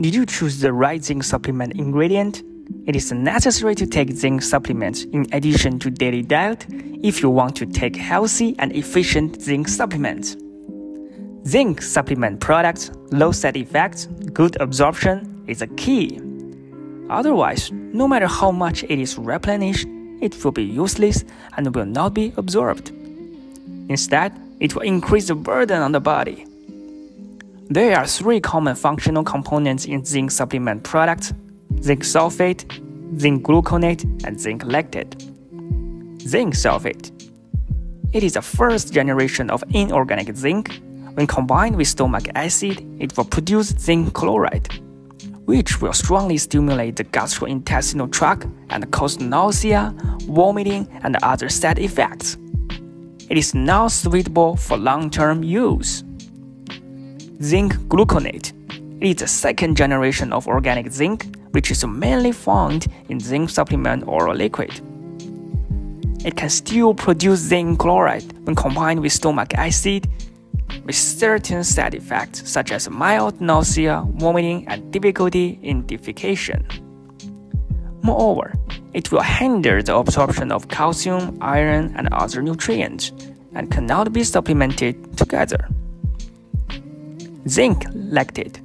Did you choose the right zinc supplement ingredient? It is necessary to take zinc supplements in addition to daily diet if you want to take healthy and efficient zinc supplements. Zinc supplement products, low side effects, good absorption is a key. Otherwise, no matter how much it is replenished, it will be useless and will not be absorbed. Instead, it will increase the burden on the body. There are three common functional components in zinc supplement products zinc sulfate, zinc gluconate, and zinc lactate. Zinc sulfate. It is the first generation of inorganic zinc. When combined with stomach acid, it will produce zinc chloride, which will strongly stimulate the gastrointestinal tract and cause nausea, vomiting, and other side effects. It is not suitable for long term use. Zinc gluconate. It is the second generation of organic zinc, which is mainly found in zinc supplement or liquid. It can still produce zinc chloride when combined with stomach acid, with certain side effects such as mild nausea, vomiting, and difficulty in defecation. Moreover, it will hinder the absorption of calcium, iron, and other nutrients, and cannot be supplemented together. Zinc lactate.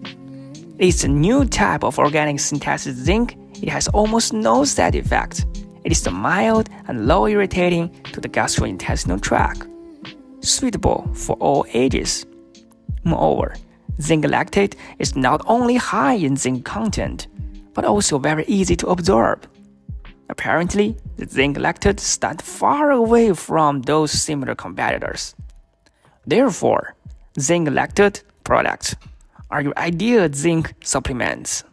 It's a new type of organic synthesis zinc. It has almost no side effects. It is mild and low irritating to the gastrointestinal tract, suitable for all ages. Moreover, zinc lactate is not only high in zinc content, but also very easy to absorb. Apparently, the zinc lactate stand far away from those similar competitors. Therefore, zinc lactate products are your ideal zinc supplements.